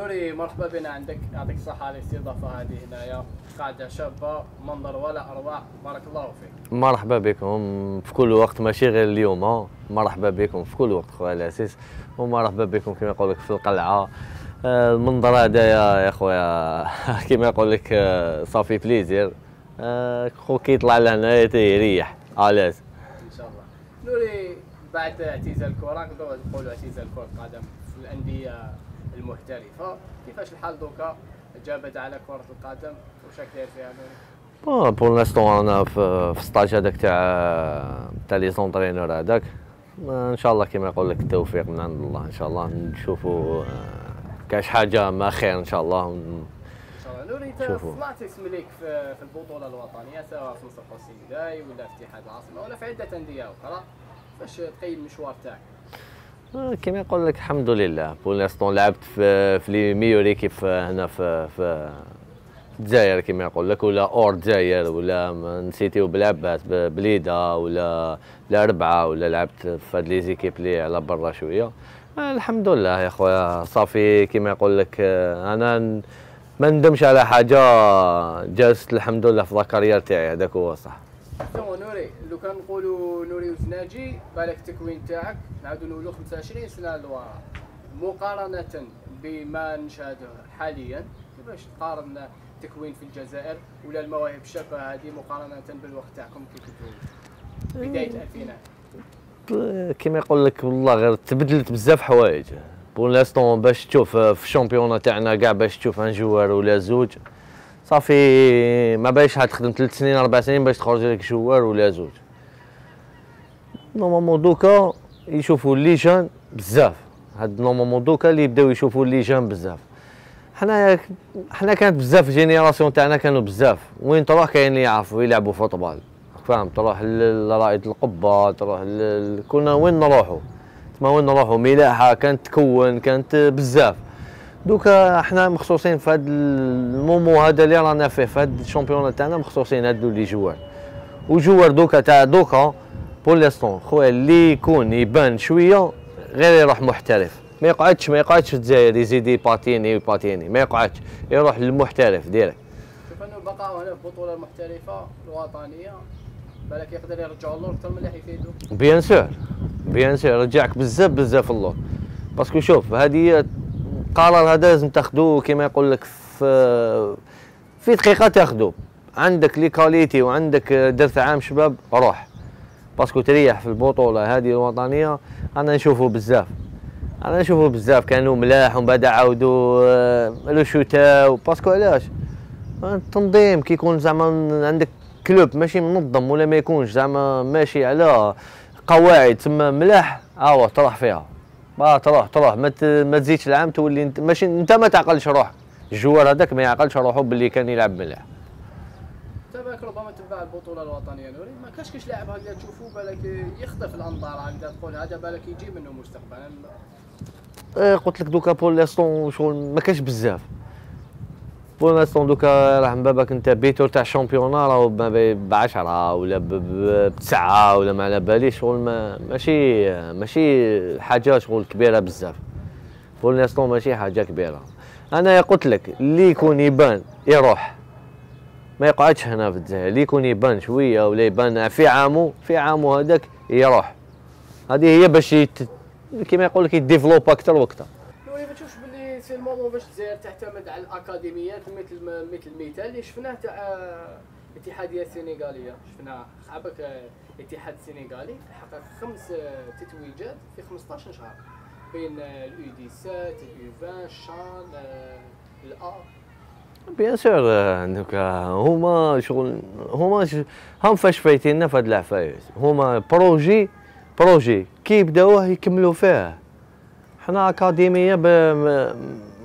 نوري مرحبا بنا. عندك يعطيك الصحة على الاستضافة هذه هنايا. قاعدة شابة منظر ولا أروع. بارك الله فيك. مرحبا بكم. في كل وقت ماشي غير اليوم مرحبا بكم. في كل وقت خويا العزيز ومرحبا بكم كما يقول لك في القلعة. آه، المنظر هذا يا يا خويا كما يقول لك آه، ça fait plaisir. آه، خو كي يطلع لهنا يريح. à l'aise إن شاء الله. نوري بعد اعتزال الكرة نقدروا نقولوا اعتزال كرة القدم في الأندية. المحترفة. كيفاش الحال دوكا؟ جابت على كرة القدم واش داير فيها؟ bon pour l'instant أنا في stage هذاك تاع تاع les entraîneurs هذاك. إن شاء الله كما يقول لك التوفيق من عند الله. إن شاء الله نشوفوا آه، كاش حاجة ما خير إن شاء الله. إن شاء الله. نوري انت. طلعت اسم ليك في في البطولة الوطنية سواء في نصر حسين داي ولا في اتحاد العاصمة ولا في عدة أندية أخرى. باش تقيم المشوار تاعك؟ كما يقول لك الحمد لله. pour l'instant لعبت في في les meilleures équipes هنا في في الجزائر كما يقول لك ولا hors الجزائر ولا ما نسيتيو بلعبات بليدة ولا لا ربعه ولا لعبت في هاد les équipes لي على برا شوية. آه، الحمد لله يا خويا صافي. كما يقول لك آه، أنا ما ندمش على حاجة جازت الحمد لله في ال carrière تاعي هذاك هو صح. شوفوا نوري لو كان نقولوا نوري وزناجي بالك التكوين تاعك نعاودوا نقولوا 25 سنة للوراء مقارنة بما نشاهده حاليا كيفاش تقارن التكوين في الجزائر ولا المواهب الشابة هذه مقارنة بالوقت تاعكم كي كنتوا بداية الالفينات كما يقول لك والله غير تبدلت بزاف حوايج. pour l'instant باش تشوف في ال championnat تاعنا كاع باش تشوف un joueur ولا زوج صافي ما باش تخدم ثلاث سنين أربع سنين باش تخرج لك joueur ولا زوج. normalement دوكا يشوفوا ال les jeunes بزاف. هاد normalement دوكا اللي يبداو يشوفوا ال les jeunes بزاف. حنا حنا كانت بزاف ال génération تاعنا كانوا بزاف. وين تروح كاين اللي يعرفوا يلعبوا football. فاهم؟ تروح لرائد القبة تروح كنا وين نروحوا؟ ما وين نروحوا؟ ملاحة كانت تكون كانت بزاف. دوكا إحنا مخصوصين في هذا المومو هذا اللي رانا فيه في هذا ال championnat تاعنا مخصوصين هادو les joueurs. و joueur دوكا تاع دوكا pour l'instant خويا اللي يكون يبان شوية غير يروح محترف. ما يقعدش ما يقعدش في الجزائر يزيد يباتيني ويباتيني ما يقعدش يروح للمحترف direct. شوف أنه بقاو هنا في البطوله المحترفه الوطنية بالك يقدر يرجعوا اللور أكثر من اللي حيفيدوا bien sûr bien sûr رجعك بزاف بزاف اللور parce que شوف هذه قرار هذا لازم تاخذوه كما يقول لك في في دقيقة تاخذوه عندك les qualités وعندك درس عام شباب روح. parce que تريح في البطولة هذه الوطنية. أنا نشوفه بزاف. أنا نشوفه بزاف. كانوا ملاح ومن بعد عاودوا آه، لو شوتاو parce que علاش؟ التنظيم كي يكون زعما عندك club ماشي منظم ولا ما يكونش زعما ماشي على قواعد تما ملاح اوا تروح فيها. با تروح تروح ما ما تزيدش العام تولي انت ماشي انت ما تعقلش روحك. ال joueur هذاك ما يعقلش روحه باللي كان يلعب ملاح انت بالك ربما تبع البطولة الوطنية. نوري ما كاش كاش لاعب هكذا تشوفوه بالك يخطف الأنظار هكذا تقول هذا بالك يجي منه مستقبلا. إيه، قلت لك دوكا pour l'instant شغل ما كاش بزاف. pour l'instant دوكا راه من بابك un buteur تاع championnat راهو بي- بعشرة ولا ب- ب- بتسعة ولا ما على باليش شغل ما ماشي ماشي حاجة شغل كبيرة بزاف. pour l'instant ماشي حاجة كبيرة. أنا قلت لك اللي يكون يبان يروح. ما يقعدش هنا في الجزائر اللي يكون يبان شوية ولا يبان في عامو في عامو هذاك يروح. هذه هي باش. كما يقول لك ي développe أكثر وأكثر نوري ما تشوفش باللي c'est le moment باش الجزائر تعتمد على الأكاديميات مثل مثل المثال اللي شفناه تاع آه، الاتحاديه السنغاليه شفنا عبك آه، الاتحاد السنغالي حقق خمس آه، تتويجات في 15 شهر. بين ال U17 ال U20 ال CHAN آه، الأ. bien sûr دوكا هما شغل هما هم فاش فايتيننا في هاد العفايس. هما projet projet كي يبداوه يكملوا فيه. حنا أكاديمية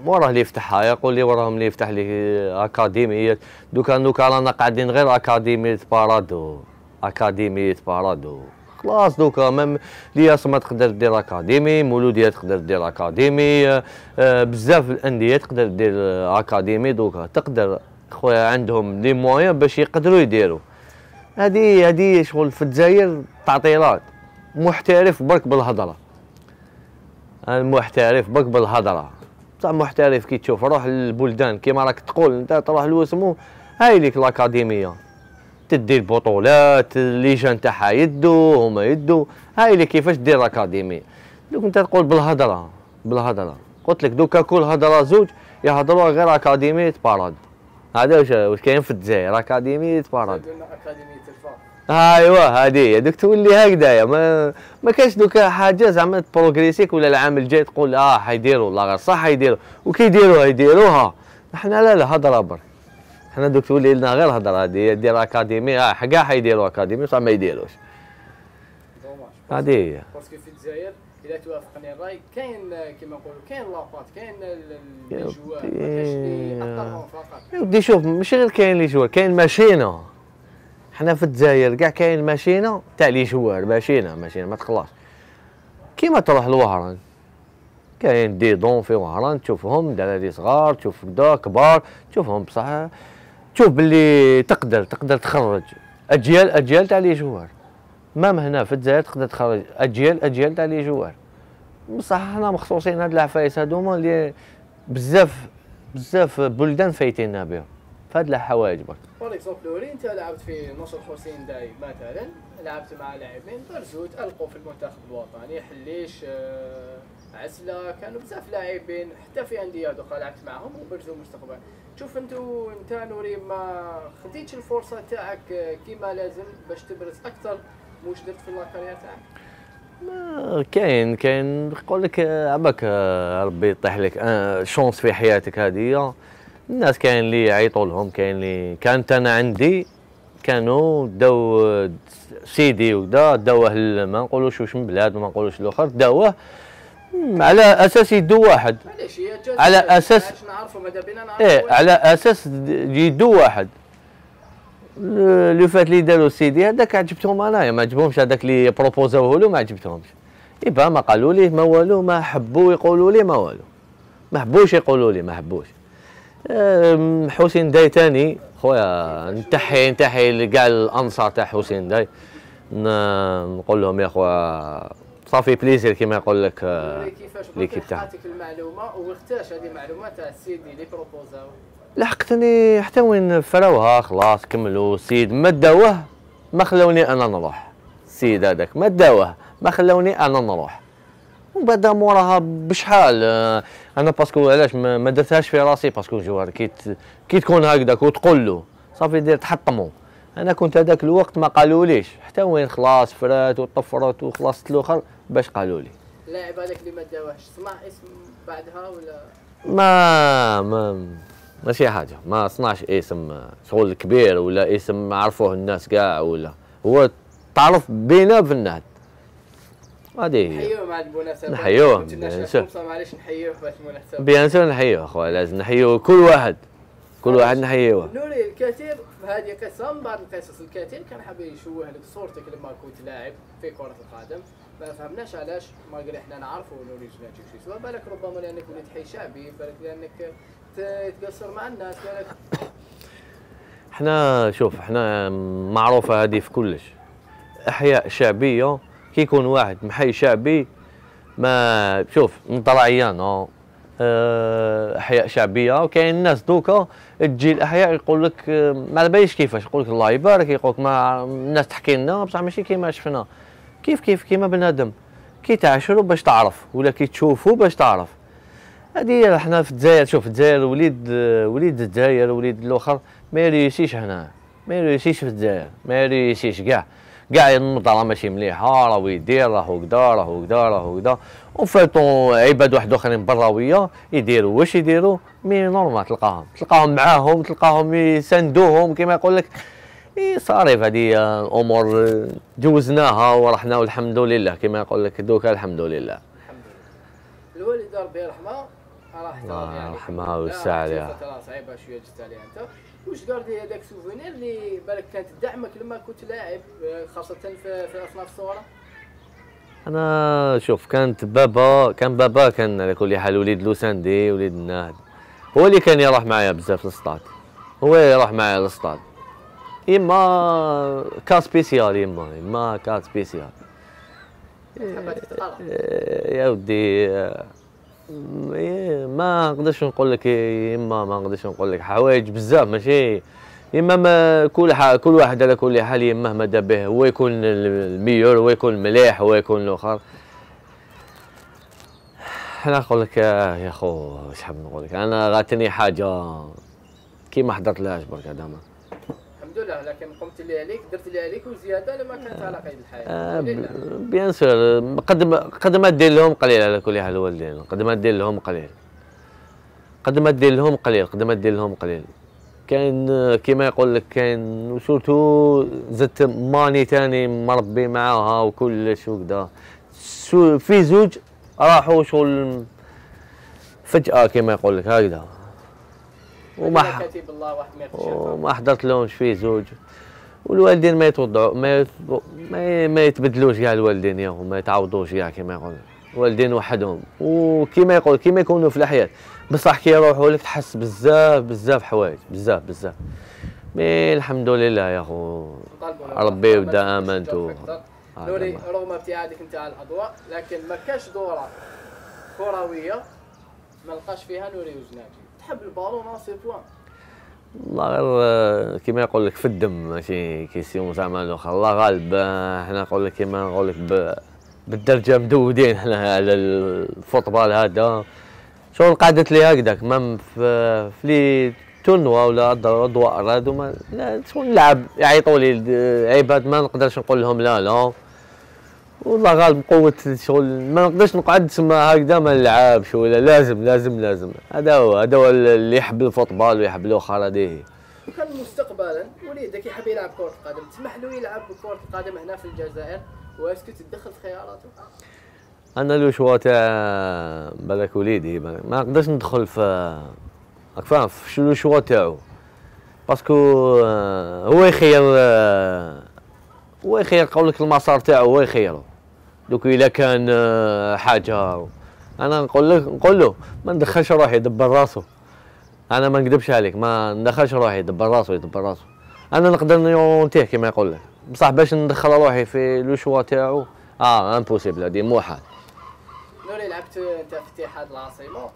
وراه اللي يفتحها يقول لي وراهم اللي يفتح لي أكاديمية. دوكا دوكا رانا قاعدين غير أكاديمية بارادو. أكاديمية بارادو. خلاص دوكا même ليياس ما تقدر دير académie مولودية تقدر دير académie. آه، بزاف الأندية تقدر دير académie دوكا. تقدر خويا عندهم les moyens باش يقدروا يديروا. هذه هذه شغل في الجزائر تعطيلات. محترف برك بالهضرة. المحترف برك بالهضره بصح محترف كي تشوف روح للبلدان كيما راك تقول انت تروح لوسمو هاي ليك الأكاديمية. تدي البطولات الليجان تاعها يدو هما يدو هاي اللي كيفاش دير اكاديمي دوك انت تقول بالهضرة بالهضرة. قلت لك دوكا كل هضرة زوج يهضروا غير أكاديمية باراد. هذا واش واش كاين في الجزائر؟ أكاديمية بارادو. أكاديمية ايوا هذه دوك تولي هكذايا. ما ما كاينش دوكا حاجة زعما ت progresser ولا العام الجاي تقول آه حيديروا. لا غير صح حيديروا. وكيديروها يديروها حنا لا لا هضرة برك حنا دوك تولي لنا غير هضرة. هذه دير académie آه كاع حيديروا académie بصح ما يديروش. هذه هي. parce que في الجزائر اذا توافقني الرأي كاين كيما نقولوا كاين la pâte كاين ال- ال- il y a les joueurs ما كاينش اللي فقط. ودي شوف ماشي غير كاين les joueurs كاين machine. حنا في الجزائر كاع كاين machine تاع les joueurs machine machine ما تخلاص كيما تروح لوهران كاين des dons في وهران تشوفهم دراري صغار تشوف كدا كبار تشوفهم بصح تشوف باللي تقدر تقدر تخرج. أجيال أجيال تاع les joueurs même هنا في الجزائر تقدر تخرج. أجيال أجيال تاع les joueurs بصح حنا مخصوصين هاد العفايس هادوما اللي بزاف بزاف بلدان فايتيننا بهم. فهاد الحوايج برك par exemple أنت لعبت في نصر حسين داي مثلا لعبت مع لاعبين برزوت تألقوا في المنتخب الوطني حليش آه، عسلة كانوا بزاف لاعبين حتى في أندية دوكا لعبت معهم وبرزوا مستقبل. شوف انتو انت نوري ما خديتش الفرصة تاعك آه، كيما لازم باش تبرز أكثر موش درت في carrière تاعك؟ ما كاين كاين يقول لك آه، عباك آه، ربي يطيح لك آه، chance في حياتك هذه. الناس كاين اللي يعيطوا لهم كاين اللي كانت أنا عندي كانوا داو سيدي ودا داوه ما نقولوش واش من بلاد وما نقولوش الآخر داوه على أساس يدو واحد. على نعرفوا؟ إيه على أساس يدو واحد. ل- اللي فات اللي داروا سيدي هذاك عجبتهم أنايا ما عجبهمش هذاك اللي proposaوه له ما عجبتهمش. يبقى ما قالوا ليه ما والو ما حبوا يقولوا لي ما والو. ما حبوش يقولوا لي ما حبوش. حسين داي تاني. خويا نتحي نتحي لكاع الأنصار تاع حسين داي. نقول لهم يا خويا ça fait plaisir كيما يقول لك آه، l'équipe تاعك. عطيك المعلومة واختاش هذه المعلومة تاع السيدي اللي proposaو لحقتني حتى وين فراوها خلاص كملوا. السيد ما داوه ما خلوني أنا نروح. السيد هذاك ما داوه ما خلوني أنا نروح. ومن بعد موراها بشحال؟ آه، أنا parce que علاش ما درتهاش في راسي parce que joueur كي كي تكون هكذاك وتقول له صافي دير تحطموا أنا كنت هذاك الوقت ما قالوليش حتى وين خلاص فرات وطفرت وخلصت الآخر باش قالوا لي اللاعب هذاك اللي ما داوهش. سمع اسم بعدها ولا؟ ما ما ماشي حاجة. ما صنعش اسم شغل كبير ولا اسم عرفوه الناس كاع ولا. هو تعرف بينا في النهد هذه هي نحيوه مع المناسبه نحيوه، bien sûr. معليش نحيوه في المناسبه bien sûr نحيوه أخويا لازم نحيوه كل واحد. كل واحد نحيوه. نوري الكثير هذه قصة من بعض القصص الكثير كان حاب يشوه لك صورتك لما كنت لاعب في كرة القدم. ما فهمناش علاش ما قال إحنا نعرفوا نوري جيناتيك شي سوا. بالك ربما لأنك وليت حي شعبي بالك لأنك تقصر مع الناس بالك إحنا شوف إحنا معروفة هذه في كلش. أحياء شعبية كي يكون واحد محي شعبي ما شوف من طلعيان آه آه، أحياء شعبية وكاين الناس دوكا تجي الأحياء يقول لك ما على باليش كيفاش يقول لك الله يبارك يقول لك ما الناس تحكي لنا بصح ماشي كيما شفنا. كيف كيف كيما بنادم كي تعاشروا باش تعرف ولا كي تشوفوا باش تعرف. هذه إحنا في الجزائر شوف الجزائر وليد وليد الجزائر وليد الأخر ما يريسيش هنا ما يريسيش في الجزائر ما يريسيش كاع. كاع ينوض راه ماشي مليحه راه يدير راه كدا راه كدا راه كدا. وفاتو عباد واحد آخرين براويه يديروا. واش يديروا؟ mais normal تلقاهم. تلقاهم معاهم تلقاهم يساندوهم. كما يقول لك إي صاري هذه أمور جوزناها ورحنا والحمد لله. كما يقول لك دوكا الحمد لله. الحمد لله الوالد ربي يرحمه. راح الله يرحمها ويوسع عليها. فترة صعيبة شوية جت عليها أنت؟ واش gardé هذاك souvenir اللي بالك كانت تدعمك لما كنت لاعب آه، خاصة في في أصناف الصغرى؟ أنا شوف كانت بابا كان بابا كان على كل حال وليد l'OSHD وليد النهد هو اللي كان يروح معايا بزاف للسطاد هو يروح معايا للسطاد. إما cas spécial إما اما cas spécial إيه، يا ودي آه، إيه، ما نقدرش نقول لك يما ما نقدرش نقول لك حوايج بزاف ماشي؟ يما ما كل كل واحد على كل حال يما ماذا به هو يكون ال meilleur هو يكون مليح هو يكون الآخر. أنا نقول لك يا خو شحال نقول لك؟ أنا غاتني حاجة كي ما حضرت لهاش برك هذا الحمد لله لكن قمت اللي عليك درت اللي عليك وزيادة لما كانت على قيد الحياة آه bien sûr قد ما قد ما دير لهم قليل على كل حال الوالدين قد ما دير لهم قليل. قد ما دير لهم قليل قد ما دير لهم قليل. كاين كيما يقول لك كاين و surtout زدت ماني تاني مربي معاها وكلش وكذا في زوج راحوا شغل فجأة كما يقول لك هكذا. وما الله واحد ما وما حضرت لهمش فيه زوج. والوالدين ما يتوضعوا ما ما, ما يتبدلوش كاع الوالدين ياهم ما يتعوضوش كاع كما يقول الوالدين وحدهم. وكيما يقول كيما يكونوا في الحياة بصح كي يروحوا لك تحس بزاف بزاف حوايج. بزاف بزاف. مي الحمد لله يا خو ربي ودا أمانتو. نوري رغم ابتعادك انت عن الأضواء لكن ما كاش دورة كروية ما لقاش فيها نوري وزناجي تحب ال ballon c'est bon والله غير كيما يقول لك في الدم ماشي question زعما الآخر الله غالب حنا نقول لك كيما نقول لك بالدارجة مدودين حنا على ال football هذا. شغل قعدت لي هكذاك même في في تونوا ولا اضواء هادو ما لا نلعب يعيطوا لي عباد ما نقدرش نقول لهم لا لا. والله غالب قوة شغل ما نقدرش نقعد تسمى هكذا ما نلعبش ولا لازم لازم لازم. هذا هو هذا هو اللي يحب الفوتبال ويحب الآخر هذه. وكان مستقبلا وليدك يحب يلعب كرة القدم. تسمح له يلعب كرة القدم هنا في الجزائر؟ واسكو تدخل في خياراته؟ أنا لو شوا تاع بالك وليدي ما نقدرش ندخل في راك فاهم شنو ال choix تاعو parce que آه، هو يخير آه، هو يخير قولك المسار تاعو هو يخيرو دوك إلا كان آه، حاجة. أنا نقول لك نقول له ما ندخلش روحي يدبر راسو. أنا ما نكذبش عليك ما ندخلش روحي يدبر راسو يدبر راسو. أنا نقدر نوريونتيه كما يقول لك. بصح باش ندخل روحي في le choix تاعو آه impossible هادي محال نوري لعبت أنت في اتحاد العاصمة.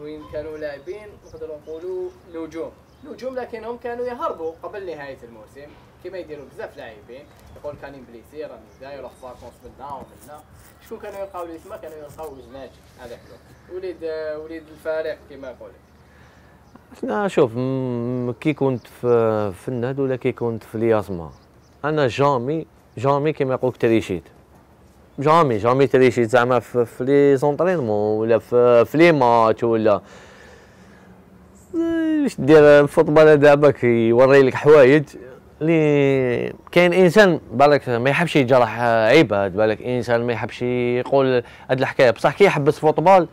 وين كانوا لاعبين نقدروا نقولوا نجوم. نجوم لكنهم كانوا يهربوا قبل نهاية الموسم كما يديروا بزاف لاعبين. يقول كان blessé راني دا يروح vacances منا ومنا شكون كانوا يلقاو لي تما كانوا يلقاو وزناجي هذاك وليد وليد الفريق كما يقول. أنا شوف كي كنت في في النهد ولا كي كنت في الياسما أنا jamais jamais كيما يقولك تريشيت. jamais jamais تريشيت زعما في, في les entraînements ولا في, في les matchs ولا. واش دير ال football دابا كيوري لك حوايج؟ اللي كاين إنسان بالك ما يحبش يجرح عباد بالك إنسان ما يحبش يقول هاد الحكاية. بصح كي يحبس football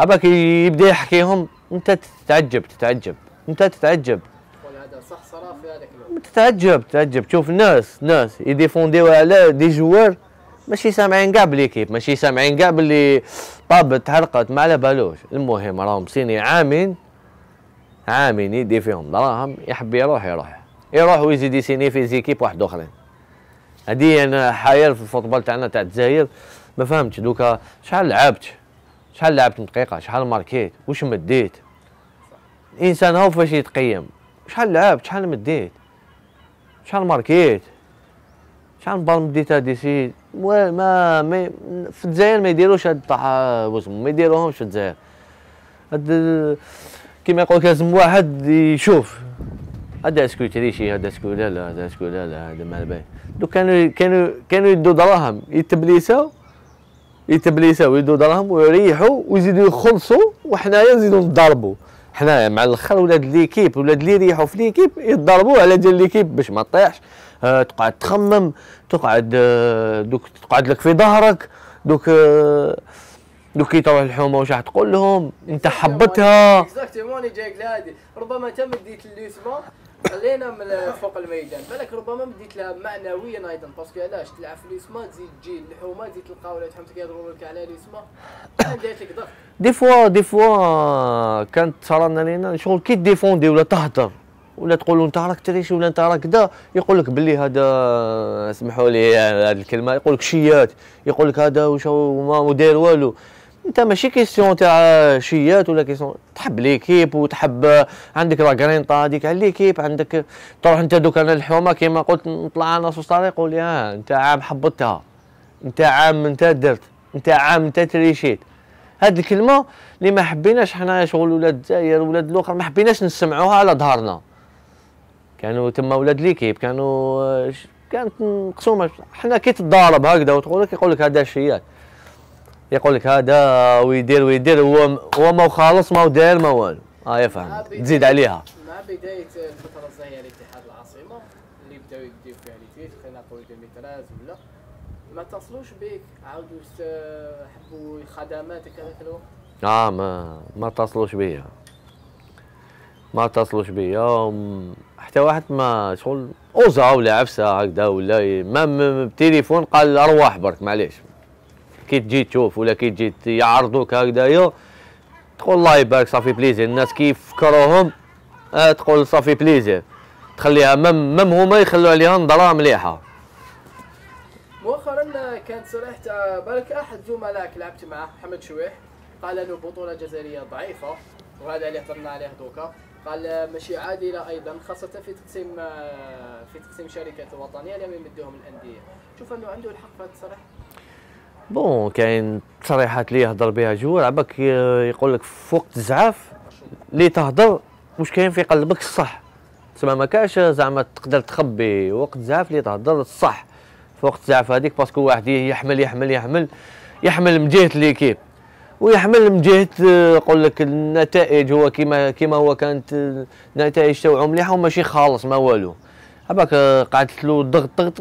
عباك يبدا يحكيهم أنت تتعجب تتعجب أنت تتعجب. هذا صح صرافي هذاك تتعجب تتعجب. تشوف الناس ناس يديفونديو على دي جوار. ماشي سامعين كاع بليكيب ماشي سامعين كاع باللي طابت حرقت ما على بالوش المهم راهم سيني عامين عامين يدي فيهم دراهم يحب يروح يروح. يروح ويزيد يسيني في زيكيب واحد آخرين. هادي أنا حاير في الفوتبال تاعنا تاع الجزائر ما فهمتش دوكا شحال لعبت؟ شحال لعبت دقيقة؟ شحال ماركيت؟ واش مديت؟ الانسان هو فاش يتقيم. شحال لعبت؟ شحال مديت؟ شحال ماركيت؟ شحال بال مديت هادي سي ما في الجزائر ما يديروش هاد الطاحة ما يديروهمش في الجزائر. هاد كيما يقول لازم واحد يشوف. هذا اسكو تريشي هذا اسكو لا لا هذا اسكو لا لا هذا ما باين دو كانوا كانوا كانوا يدوا دراهم يتبليساو يتبليساو يدوا دراهم ويريحوا ويزيدوا يخلصوا وحنايا نزيدوا نضربوا. حنايا مع الآخر ولاد l'équipe ولاد اللي يريحوا في l'équipe يضربوا على ديال l'équipe باش ما تطيحش آه تقعد تخمم تقعد آه دوك تقعد لك في ظهرك دوك آه دوك كي تروح الحومة واش راح تقول لهم؟ أنت حبتها. exactement جايك لهادي. ربما انت مديت لليسما خلينا من فوق الميدان. بالك ربما مديت لها معنويا أيضا. parce que علاش؟ تلعب في الاسما تزيد تجي الحومة تزيد تلقى ولاد حومتك يضربوا لك على الاسما دارت لك ضغط. des fois des fois كانت صرالنا لينا شغل كي défendre ولا تهدر ولا تقول أنت راك تريشي ولا أنت راك كذا يقول لك باللي هذا اسمحوا لي هذه الكلمة. يقول لك شيات. يقول لك هذا وش ما داير والو. أنت ماشي question تاع شيات ولا question تحب l'équipe وتحب عندك la grinta هذيك على l'équipe. عندك تروح أنت دوك أنا الحومة كيما قلت نطلع أنا سوس طريق يقول لي ها أنت عام حبطتها أنت عام أنت درت. أنت عام أنت تريشيت. هاد الكلمة اللي ما حبيناش حنا شغل ولاد الجزائر ولاد الأخر ما حبيناش نسمعوها على ظهرنا. كانوا تما ولاد l'équipe كانوا كانت مقسومة. حنا كي تضارب هكذا وتقول لك يقول لك هذا شيات يقول لك هذا ويدير ويدير هو هو ما خالص ما داير ما والو. آه يفهم. تزيد عليها. مع بداية الفترة الزاهية لاتحاد العاصمة؟ اللي بداو يديو فيها les titres خلينا نقولوا 2013 ولا؟ ما اتصلوش بك عاودوا حبوا خدمات كذا آه ما ما اتصلوش بيا. ما اتصلوش بيا. حتى واحد ما شغل اوزا ولا عفسة هكذا ولا ما بتليفون قال أرواح برك معليش. كي تجي تشوف ولا كي تجي يعرضوك هكذايا تقول الله يبارك ça fait plaisir. الناس كيف فكروهم آه تقول ça fait plaisir. تخليها مم مم هما يخلوا عليها نظرة مليحة. مؤخرا كانت صريحة بالك أحد زملائك لعبت معه محمد شويح. قال أنه بطولة جزائرية ضعيفة وهذا اللي هضرنا عليه دوكا. قال ماشي عادله أيضا خاصة في تقسيم في تقسيم الشركات الوطنية لم يمدوهم الأندية. شوف أنه عنده الحق في هذا التصريح bon كاين تصريحات اللي يهضر بها جوار عباك يقول لك في وقت الزعاف اللي تهضر؟ واش كاين في قلبك الصح. تسمى ما كاش زعما تقدر تخبي وقت الزعاف اللي تهضر الصح. في وقت الزعاف هذيك parce que واحد يحمل يحمل يحمل يحمل من جهه l'équipe ويحمل من جهة نقول لك النتائج هو كيما كيما هو كانت النتائج تاعو مليحة وماشي خالص ما والو. هباك قعدت له ضغط ضغط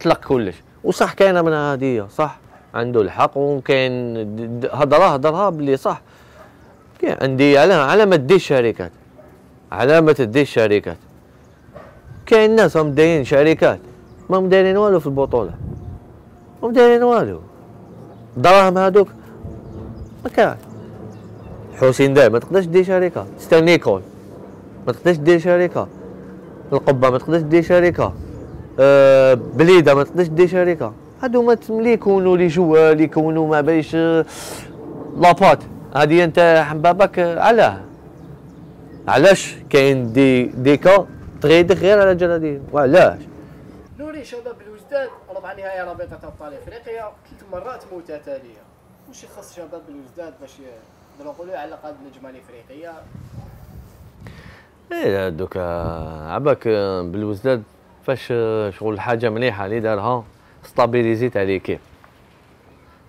طلق كلش. وصح كاينة من هذه صح؟ عنده الحق وكاين هضره هضرها بلي صح. عندي على على ما تدي الشركات على ما تدي الشركات كاين ناس هم دايرين شركات ما دايرين والو في البطولة. ما دايرين والو. دراهم هذوك ما كان حسين داي ما تقدرش دير شركة. ستانيكول ما تقدرش دير شركة. القبة ما تقدرش دير شركة. أه بليدة ما تقدرش دير شركة. هادو ما اللي يكونوا لي جوا اللي يكونوا ما باليش لابات هادي أنت حبابك علاه. علاش؟ كاين دي ديكا تغيدك غير على جلادين وعلاش؟ نوري شباب الوجدان ربع نهائي رابطة ابطال افريقيا ثلاث مرات متتاليه واش يخص شباب الوجداد باش نقولوا على الأقل النجمه الإفريقية؟ إيه دوكا عباك بالوزداد فاش شغل حاجة مليحة اللي دارها ستابيليزي تاع ليكيب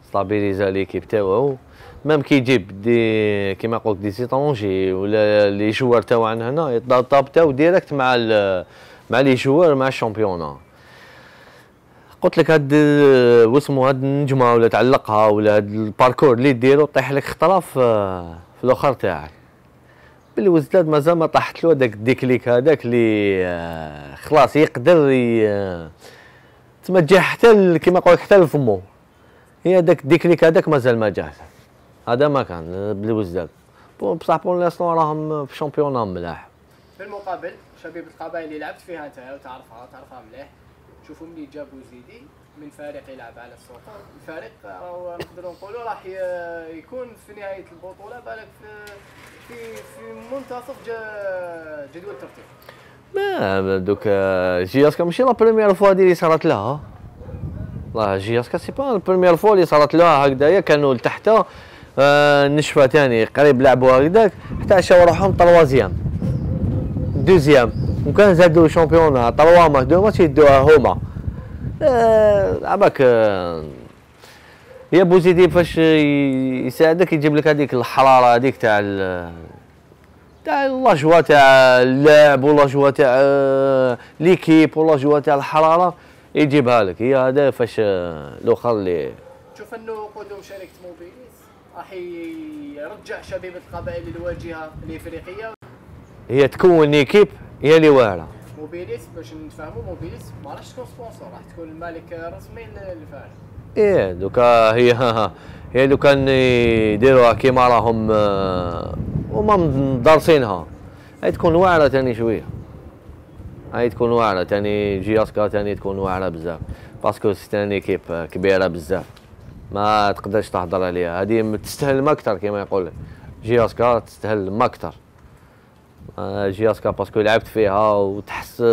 ستابيليزا ليكيب تاعو ميم كي يجيب دي كيما قلت دي سيترونجي ولا لي جوار تاعو عن هنا يطابطاو ديريكت مع مع لي جوار مع الشامبيونا قلت لك هاد واسمو هاد النجمة ولا تعلقها ولا هاد الباركور اللي ديرو طيح لك خطره في في الأخر تاعك. بالوزداد مازال ما طاحت له داك ال déclic هذاك اللي آه، خلاص يقدر تما جا حتى كيما نقول حتى لفمو. هي داك ال déclic هذاك مازال ما جاش. هذا ما كان بالوزداد بصح bon ليستون راهم في championnat ملاح. في المقابل شبيبة القبائل اللي لعبت فيها أنت وتعرفها تعرفها مليح. شوفوا ملي جابوا زيدي من فريق يلعب على السلطان الفريق نقدروا نقولوا راح يكون في نهاية البطولة بالك في في في منتصف جدول الترتيب ما دوك جياسكا ماشي la première fois هذه اللي صارت لها. لا جياسكا c'est pas la première fois اللي صارت لها هكذايا كانوا لتحت آه نشفى ثاني قريب لعبوا هكذاك حتى عشاو روحهم troisième deuxième. وكان زادوا championnat trois ما deux matchs يدوها هما آه يا بوزيدي فاش يساعدك يجيب لك هذيك الحراره هذيك تاع تاع لاجوا تاع اللعب ولا جوا تاع ليكيب ولا جوا تاع الحراره يجيبها لك هي هذا فاش الآخر اللي شوف انه قدوم شركه موبيليس راح يرجع شبيبه القبائل للواجهة الإفريقية. هي تكون ايكيب هي اللي واعرة. موبيليس باش نتفاهموا موبيليس ما راحش تكون sponsor راح تكون المالك الرسمي للفارق إيه دوكا هي هي لو كان يديروها كيما راهم هما آه، دارسينها هاي تكون واعرة ثاني شوية. هاي تكون واعرة ثاني جياسكا ثاني تكون واعرة بزاف. parce que c'est une équipe كبيرة بزاف. ما تقدرش تهضر عليها. هذه تستاهل ما أكثر كما يقول. جياسكا تستاهل ما أكثر. جياسكا باسكو لعبت فيها وتحس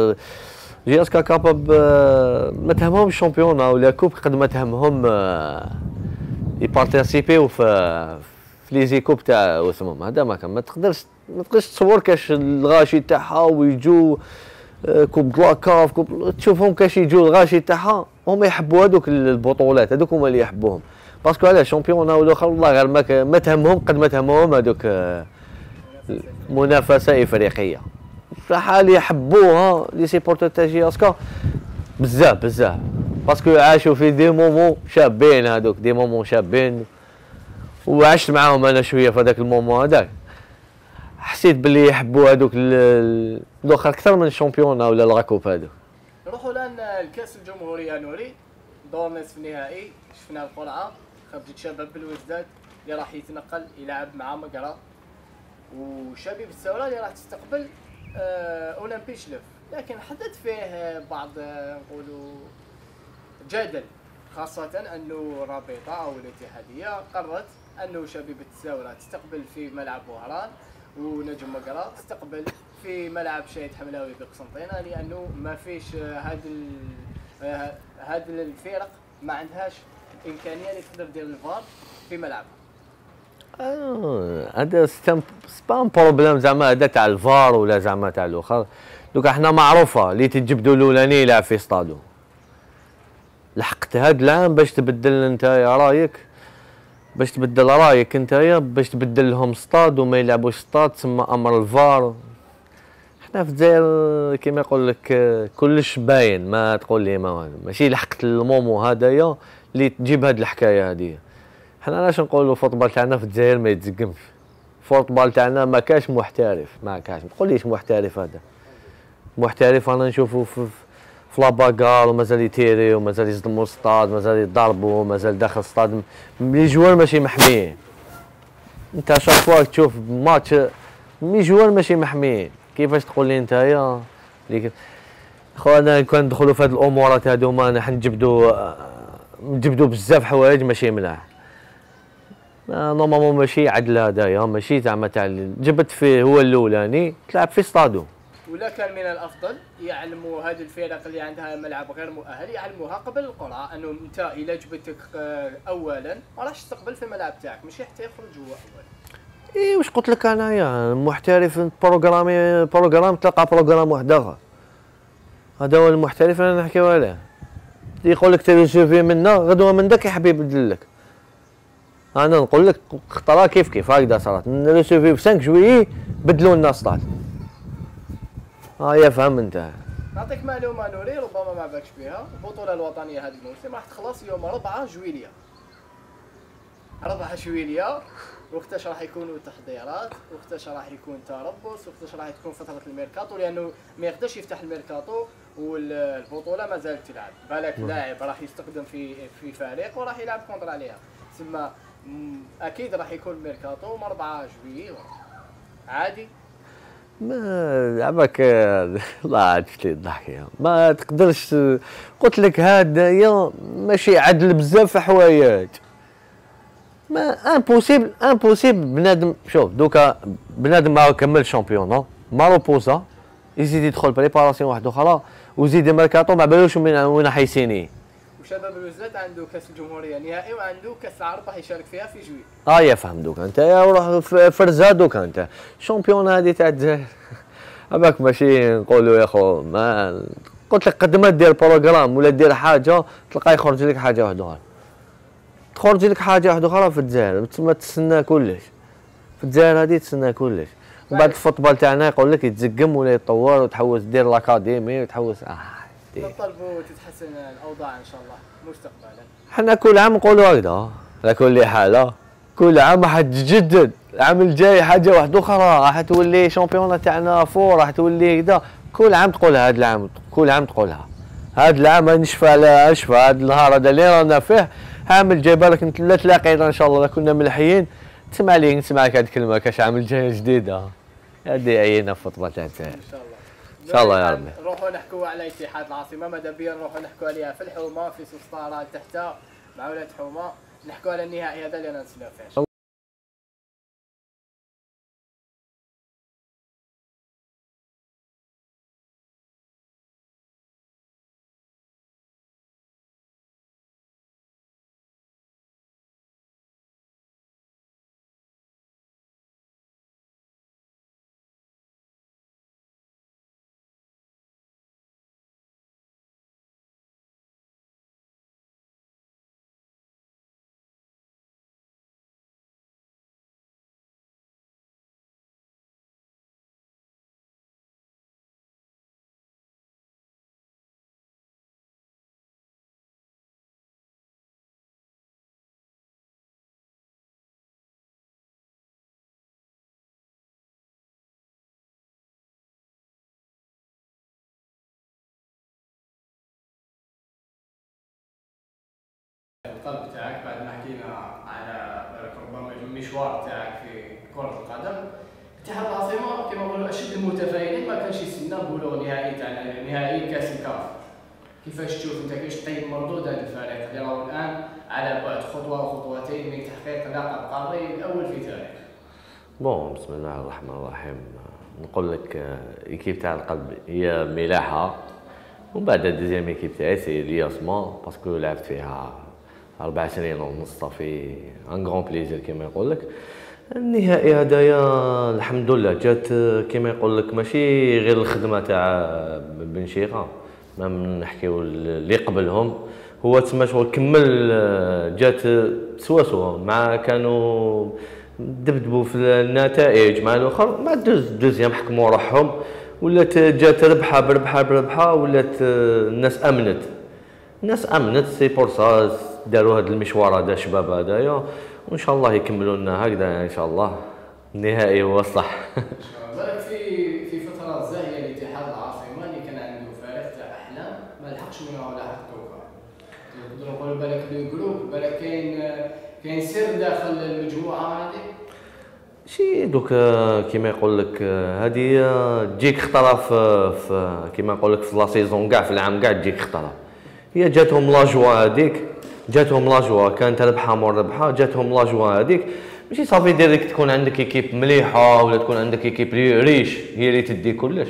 جياسكا كاباب ما تهمهم الشامبيونا ولا كوب قد ما تهمهم يبارتيسيبيو في في لي زيكوب تاع واسمهم. هذا ما كان ما تقدرش ما تقدرش تصور كاش الغاشي تاعها ويجوا كوب كاف كوب تشوفهم كاش يجوا الغاشي تاعها هما يحبوا هذوك البطولات هذوك هما اللي يحبوهم. parce que على championnat والآخر والله غير ما تهمهم قد ما تهمهم هذوك منافسة إفريقية. شحال يحبوها les supporters تاع جي اسكا بزاف بزاف. parce que عاشوا في des moments شابين هذوك des moments شابين. وعشت معاهم أنا شوية في هذاك ال moment هذاك. حسيت باللي يحبوا هذوك الآخر أكثر من ال championnat ولا la coupe هذوك نروحوا الآن لكأس الجمهورية نوري. دور نصف نهائي شفنا القرعة. خرجت شباب بالوزداد اللي راح يتنقل يلعب مع مقرا. وشبيب السوره اللي راح تستقبل آه أولمبي شلف. لكن حدث فيه بعض آه، نقولوا جدل خاصة أنه الرابطة أو الاتحادية قررت أنه شبيبة الساورة تستقبل في ملعب وهران ونجم مقرا تستقبل في ملعب شهيد حملاوي بقسنطينة لأنه ما فيش هذه هذه الفرق ما عندهاش إمكانية اللي تقدر دير الفار في ملعب آه، هذا c'est pas un problème زعما هذا تاع الفار ولا زعما تاع الأخر. دوكا حنا معروفة اللي تجبدوا الاولاني يلعب في ستادو لحقت هاد العام باش تبدل انت رايك؟ باش تبدل رأيك انت باش تبدل لهم ستاد وما يلعبوش ستاد تسمى أمر الفار. حنا في الجزائر كيما يقول لك كلش باين ما تقول لي ما ماشي لحقت المومو هذايا اللي تجيب هاد الحكاية هذه. حنا علاش نقولوا ال football تاعنا في الجزائر ما يتزقمش؟ الفوتبال تاعنا ما كاش محترف ما كاش. ما تقوليش محترف هذا. محترف أنا نشوفه في في لاباكار ومازال يتيري ومازال يصدموا السطاد مازال يضربوا مازال داخل السطاد les joueurs ماشي محميين. انت chaque fois تشوف match les joueurs ماشي محميين. كيفاش تقول لي نتايا خويا كان ندخلوا في هذه الامورات هذو ما نحن نجبدوا نجبدوا بزاف حوايج ماشي ملاح. normalement ماشي عدل هذايا ماشي زعما تاع جبت فيه هو الأولاني تلعب في ستادو ولا كان من الأفضل يعلموا هذه الفرق اللي عندها ملعب غير مؤهل يعلموها قبل القرعه انه أنت اذا جبتك آه، اولا ما راحش تقبل في الملعب تاعك ماشي حتى يخرج هو اولا إي واش قلت لك انايا محترف بروغرامي بروغرام تلقى بروغرام واحد اخر هذا هو المحترف أنا نحكيو عليه. يقول لك تيليسوفي منا غدوة من داك يحب يبدل لك أنا نقول لك خطره كيف كيف هكذا صارت. نريسوفي في 5 جويي بدلوا لنا سطاد ها يا فهم أنت. نعطيك معلومة نوري ربما ما بالكش بها. البطولة الوطنية هذا الموسم راح تخلص يوم 4 جويليا 4 جويليا وقتاش راح يكونوا التحضيرات وقتاش راح يكون تربص وقتاش راح تكون فترة الميركاتو لأنه ما يقدرش يفتح الميركاتو والبطولة ما زالت تلعب. بالك لاعب راح يستخدم في في فريق وراح يلعب contre عليها. تسمى أكيد راح يكون ميركاتو 4 جويليا عادي. ما عباك الله عاد شتي الضحكة. ما تقدرش قلت لك هذا ماشي عدل بزاف في حوايج. ما impossible impossible بنادم شوف دوكا بنادم ما كمل championnat ما reposé. يزيد يدخل préparation واحدة أخرى ويزيد ميركاتو ما بالوش وين حيسيني وشباب بلوزداد عنده كاس الجمهورية. نهائي وعنده كاس العرب راح يشارك فيها في جوي. آه يا فهم دوك أنت. يا وروح فرزا دوك أنت. championnat هذه تاع الجزائر هذاك ماشي نقولوا يا خو ما قلت لك قد ما دير programme ولا دير حاجة تلقى يخرج لك حاجة واحدة أخرى. تخرج لك حاجة واحدة أخرى في الجزائر. تسمى تسنى كلش. في الجزائر هذه تسنى كلش. ومن بعد ال football تاعنا يقول لك يتزقم ولا يتطور وتحوس دير l'académie وتحوس. آه. نطلبوا تتحسن الأوضاع إن شاء الله مستقبلا. حنا كل عام نقولوا هكذا على كل حال كل عام راح تجدد العام الجاي حاجة واحدة أخرى راح تولي championnat تاعنا fort راح تولي كذا. كل عام تقولها هذا العام كل عام تقولها. هذا العام نشفى على أشفى هذا النهار هذا اللي رانا فيه. عام الجاي بالك لا تلاقينا إن شاء الله كنا ملحيين. تسمع لي نسمع هذه الكلمة كاش عام الجاي جديده هذه عينا في تاع إن شاء الله. إن شاء الله يا ربي. نروحوا نحكوا على اتحاد العاصمة ماذا بيا نروحوا نحكوا عليها في الحومة في سوسطارة تحتها مع ولاد حومة نحكوا على النهائي هذا اللي أنا نتسناو فيه. القلب تاعك بعد ما حكينا على ربما المشوار تاعك في كرة القدم. اتحاد العاصمة كما نقولوا أشد المتفائلين. ما كانش يستنى نقولوا نهائي تاع نهائي كأس الكاف. كيفاش تشوف أنت؟ كيفاش تقيم مردود هذا الفريق؟ اللي راهو الآن على بعد خطوة وخطوتين من تحقيق لقب قاري الأول في تاريخ. بون بسم الله الرحمن الرحيم. نقول لك إيكيب تاع القلب هي ملاحة. ومن بعد ال deuxième équipe تاعي c'est l'USMA parce que لعبت فيها أربع سنين ونص ça fait un grand plaisir كيما يقول لك. النهائي هدايا الحمد لله جات كيما يقول لك ماشي غير الخدمة تاع بن شيخة. ما نحكيو اللي قبلهم. هو تما شغل كمل جات سوا سوا مع كانوا دبدبوا في النتائج مع الأخر. مع deux deuxième حكموا روحهم. ولات جات ربحة بربحة بربحة ولات الناس أمنت. الناس أمنت c'est pour ça داروا هذا المشوار هذا الشباب هذايا وإن شاء الله يكملوا لنا هكذا إن شاء الله. النهائي هو الصح. بالك في في فترة زاهية الاتحاد العاصمة اللي كان عنده فريق تاع أحلام ما لحقش منها ولا حق توقع نقدروا نقولوا بالك le groupe بالك كاين كاين سر داخل المجموعة هذه؟ شي دوك كيما يقول لك هذه تجيك خطره في كيما نقول لك في la saison كاع في العام كاع تجيك خطره هي جاتهم la joie هذيك جاتهم la joie كانت ربحة مور ربحة جاتهم la joie هذيك. ماشي ça fait direct تكون عندك équipe مليحة ولا تكون عندك équipe riche هي اللي تدي كلش.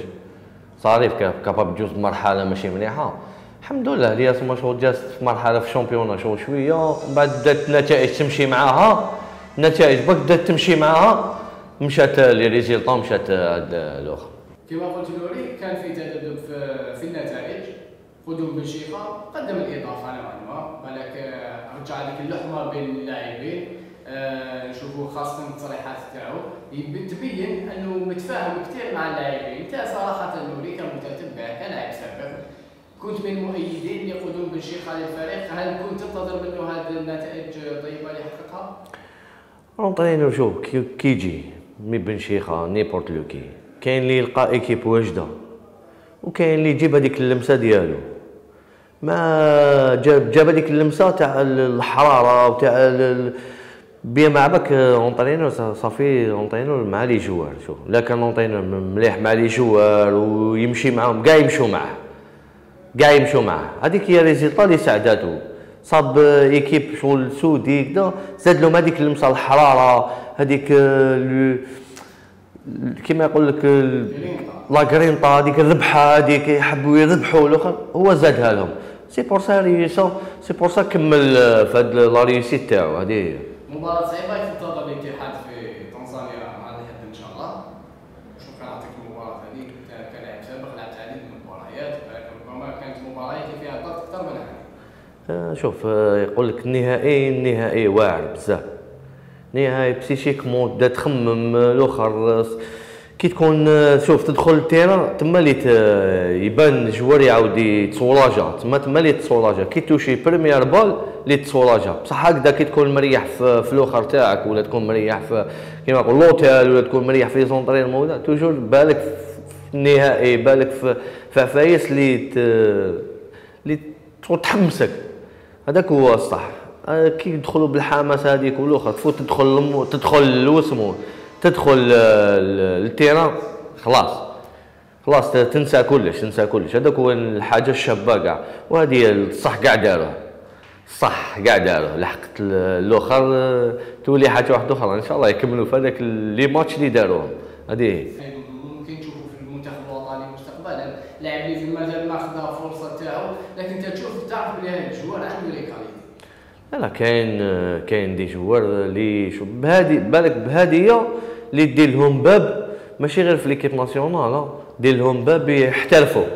ça fait capable تجوز مرحلة ماشي مليحة. الحمد لله هي سما شغل جات في مرحلة في ال championnat شغل شوية. ومن بعد بدأت النتائج تمشي معاها. النتائج بك بدأت تمشي معاها. مشات لي ريزيلطون مشات الآخر كما قلت لوري كان في تذبذب في النتائج. قدوم شيخه قدم الإضافة نوعا ما بالك رجع هذيك اللحمه بين اللاعبين. آه نشوفوا خاصة التصريحات تاعو. تبين أنه متفاهم كثير مع اللاعبين. انت صراحة نوري كمتتبع كلاعب سابق. كنت من مؤيدين لقدوم شيخه للفريق هل كنت تنتظر منه هذه النتائج طيبة اللي حققها؟ entraîneur شوف كي يجي mais بن شيخة n'importe lequel. كاين اللي يلقى équipe واجده وكاين اللي يجيب هذيك اللمسة ديالو. ما جاب جاب هذيك اللمسة تاع الحرارة وتاع بيا مع بك entraîneur ça fait entraîneur مع les joueurs شوف. لا كان entraîneur مليح مع les joueurs ويمشي معاهم كاع يمشوا معاه. كاع يمشوا معاه. هذيك هي résultat اللي ساعداتو. صاب équipe شغل soudée كدا زاد لهم هذيك اللمسة الحرارة هذيك كيما يقول لك لا هذيك الربحة هذيك يحبوا يربحوا الآخر هو زادها لهم. c'est pour ça raison c'est pour ça كمل في هاد la réussite تاعو هذه مباراة صعيبة تنتظر الاتحاد في تنزانيا مع الحد ان شاء الله شوف كان نعطيك المباراة هذيك كلاعب سابق لعبت عديد من المباريات ربما كانت مباريات فيها ضغط أكثر من هذه. شوف يقول لك النهائي النهائي واعر بزاف. نهائي psychiquement تبدا تخمم الأخر كي تكون شوف تدخل ال terrain تما اللي يبان ال joueur يعاود يت soulagé تما تما اللي ت soulagé كي touché première balle اللي ت soulagé بصح هكذا كي تكون مريح في, في الآخر تاعك ولا تكون مريح في كيما نقول لوتيل ولا تكون مريح في زونطرين ولا توجور بالك في النهائي بالك في عفايس اللي اللي تحمسك. هذاك هو الصح. كي يدخلوا بالحماس هذيك والاخر تفوت تدخل تدخل واسمو تدخل للتيران خلاص. خلاص تنسى كلش تنسى كلش. هذاك هو الحاجة الشابه كاع وهذه الصح كاع داروها صح كاع داروه لحقت الأخر تولي حاجة واحدة أخرى. إن شاء الله يكملوا في هذاك les matchs اللي داروهم. هذه ممكن تشوفوا في المنتخب الوطني مستقبلا. لاعب اللي في المجال ما خدا الفرصه تاعو لكن أنت تشوف تعرف بلي هذا ال joueur عنده les qualités لا لا كاين كاين des joueurs اللي شوف بهادي بالك بهاديه اللي دير لهم باب ماشي غير في l'équipe nationale دير لهم باب يحترفوا.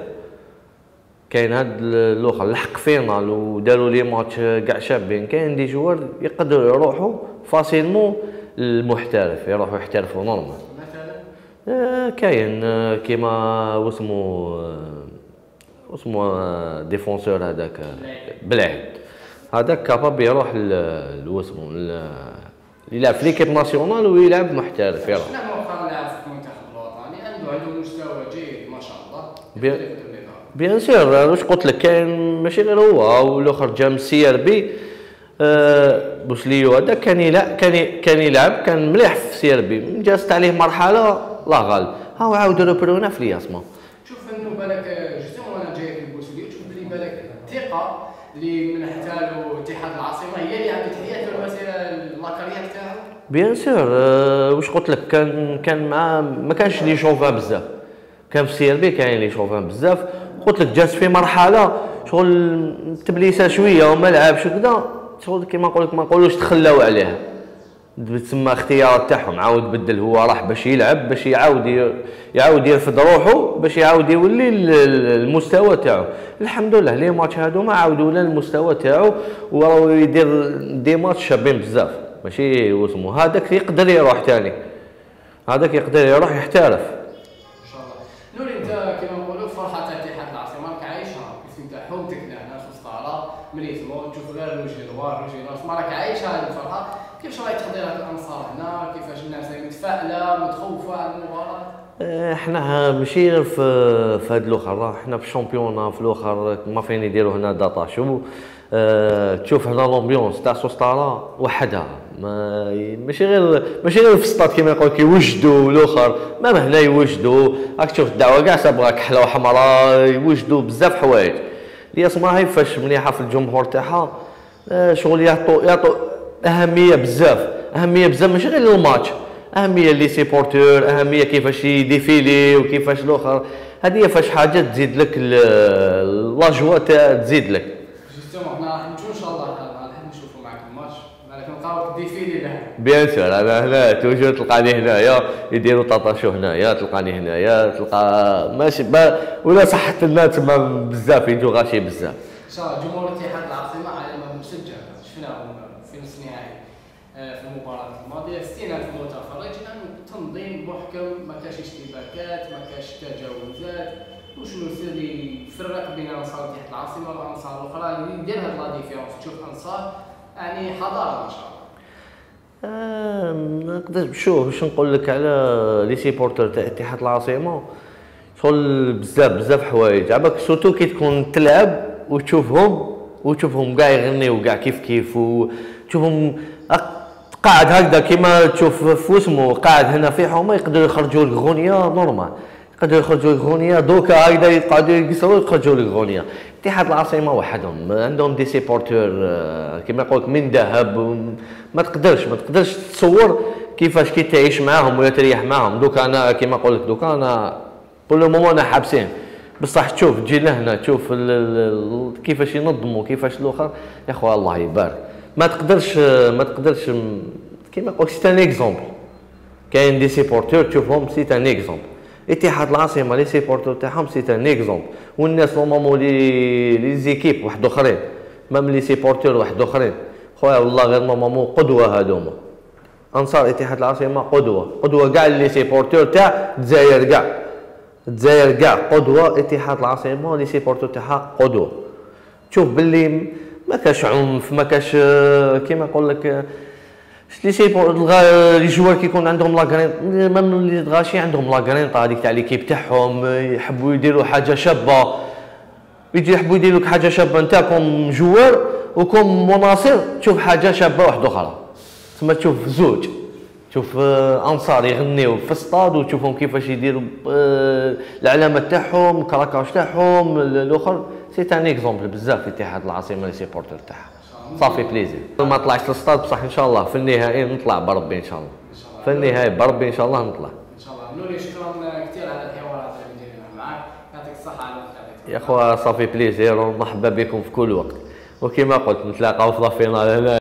كاين هاد الأخر لحق finale وداروا les matchs كاع شابين. كاين des joueurs يقدروا يروحوا facilement المحترف يروحوا يحترفوا normal. مثلا؟ آه، كاين آه، كيما واسمو آه، واسمو défenseur هذاك بلعيد هذاك capable يروح لواسمو يلعب في l'équipe nationale ويلعب محترف يروح شنو مؤخرا لاعب في المنتخب الوطني. عنده عنده مستوى جيد ما شاء الله. Bien sûr واش قلت لك كاين ماشي غير هو والاخر جا من ال CRB. آه، بوسليو هذا كان يلعب كان كان يلعب كان مليح في ال CRB. جازت عليه مرحلة لا غالب ها هو عاود reprena في الياسما شوف انه بالك justement أنا جاي في البوسليو تشوف بلي بالك الثقه اللي منحتها له اتحاد العاصمة. هي اللي عملت حياته المسيره la carrière تاعو Bien sûr آه، واش قلت لك؟ كان كان مع ما كانش les chances بزاف. كان في ال CRB كاين les chances بزاف. قلت لك جات في مرحلة شغل t'blessa شوية وما لعبش وكذا. شغل كيما نقول لك ما نقولوش تخلاو عليها. تسمى اختيارات تاعهم عاود بدل هو راح باش يلعب باش يعاود يعاود يرفد روحه باش يعاود يولي ال- ال- المستوى تاعو. الحمد لله les matchs هادو ما عاودوا له المستوى تاعو وراهو يدير des matchs شابين بزاف. ماشي واسمو هذاك يقدر يروح تاني. هذاك يقدر يروح يحترف ان شاء الله نوري انت كما نقولوا فرحه تاع اتحاد العاصمه راك عايشها كيف انت حومتك لهنا في الصاله ملي تموت تشوف غير روجي نوار روجي ناس ما راك عايشه هذه الفرحه كيفاش راهي تحضيرات الانصار هنا كيفاش الناس راهي متفائله متخوفه على المباراه إحنا ماشي في في هاد الأخر. راه إحنا في الشامبيونا في الأخر ما فين يديروا هنا داتا شو. آه تشوف هنا لومبيونس تاع سوستارا وحدها. ما ماشي غير ماشي غير في السطاد كيما يقول لك يوجدوا الأخر. ما هنا يوجدوا راك تشوف الدعوة كاع صابغه كحله وحمراء يوجدوا بزاف حوايج. الياسما هاي فاش مليحة في الجمهور تاعها. آه، شغل يعطوا يعطوا أهمية بزاف. أهمية بزاف ماشي غير للماتش. أهمية لي سيبورتور أهمية كيفاش يديفيلي وكيفاش الأخر. هذه فاش حاجة تزيد لك لاجوا تاع تزيد لك. جوستومون حنا راح نمشيو ان شاء الله راح نشوفوا معك الماتش نلقاوك ديفيلي له بيان سور أنا هنا توجور تلقاني هنايا يديروا طاطاشو هنايا تلقاني هنايا تلقى ماشي ولا صحت لنا تما بزاف يجوا غاشي بزاف ان شاء الله جمهور اتحاد العاصمه على ما مسجل شفناهم في نصف النهائي آه، في المباراه الماضيه 60000 متفرج يعني تنظيم محكم ما كاش اشتباكات ما كاش تجاوزات وشنو سر اللي يفرق بين انصار اتحاد العاصمه والانصار الاخرى اللي يدير هاد la différence تشوف انصار يعني حضارة ما شاء الله. آه، نقدر شوف باش نقول لك على les supporters تاع اتحاد العاصمة؟ شغل بزاف بزاف حوايج. عباك surtout كي تكون تلعب وتشوفهم وتشوفهم كاع يغنيو كاع كيف كيف وتشوفهم قاعد هكذا كيما تشوف في وسمو قاعد هنا في حومة يقدروا يخرجوا لك غنيه normal. يقدروا يخرجوا لك غنيه دوكا هكذا يقعدوا يقصروا يخرجوا لك غنيه اتحاد العاصمه وحدهم عندهم des supporters آه، كيما يقول لك من ذهب ما تقدرش ما تقدرش تصور كيفاش كي تعيش معاهم ولا تريح معاهم. دوكا أنا كيما نقول لك دوكا أنا pour le moment أنا حابسين. بصح تشوف تجي لهنا تشوف كيفاش ينظموا كيفاش الأخر. يا خويا الله يبارك. ما تقدرش ما تقدرش كيما نقول c'est un exemple كاين des supporters تشوفهم c'est un exemple اتحاد العاصمة les supporters تاعهم c'est un exemple والناس normalement les les équipes واحد آخرين. même les supporters واحد آخرين. خويا والله غير normalement قدوة هذوما أنصار اتحاد العاصمة قدوة. قدوة كاع les supporters تاع الجزائر كاع الجزائر كاع قدوة اتحاد العاصمة les supporters تاعها قدوة. تشوف باللي ما كاش عنف ما كاش كيما نقول لك آه، les suppor- الغا- les joueurs كيكون عندهم la grinta même les غاشي عندهم la grinta هذيك تاع l'équipe تاعهم يحبوا يديروا حاجة شابة. يجي يحبوا يديروا حاجة شابة comme joueur و comme مناصر تشوف حاجة شابة واحدة أخرى. تسمى تشوف زوج تشوف آه، أنصار يغنيو في الستاد وتشوفهم كيفاش يديروا آه، العلامة تاعهم ال craquage تاعهم ال- الأخر. c'est un exemple بزاف في اتحاد العاصمة les supporters تاعها ça fait plaisir ما طلعتش للستاد بصح ان شاء الله في النهائي نطلع بربي ان شاء الله في النهائي بربي ان شاء الله نطلع ان شاء الله نوري شكرا كثير على الحوارات اللي دايرينها معك يعطيك الصحه على يا اخويا ça fait plaisir ومرحبا بكم في كل وقت وكما قلت نتلاقاو في la finale هنا